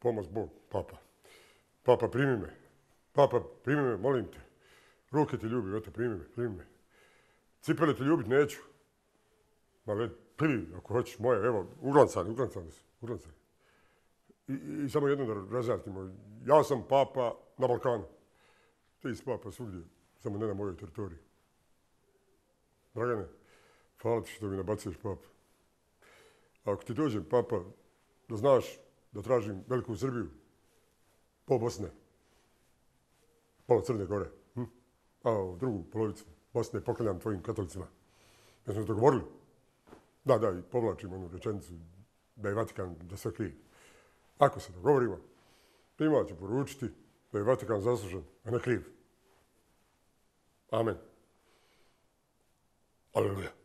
Pomoz Bog, papa. Papa, primi me. Papa, primi me, molim te. Ruke ti ljubi, eto, primi me, primi me. Cipele ti ljubit neću. Ma le, primi, ako hoćeš moje, evo, uglancani, uglancani su, uglancani. I, i, I samo jedno da razjasnimo. Ja sam papa na Balkanu. Ti si papa svugdje, samo ne na mojoj teritoriji. Dragane, hvala ti što mi nabacuješ papa. Ako ti dođem, papa, da znaš da tražim veliku Srbiju, po Bosne, pola Crne Gore, hm? a u drugu polovicu Bosne poklanjam tvojim katolicima. Ja smo se dogovorili. Da, da, i povlačim onu rečenicu da je Vatikan da sve krije. Ako se dogovorimo, prima će poručiti da je Vatikan zaslužen, a ne kriv. Amen. Aleluja.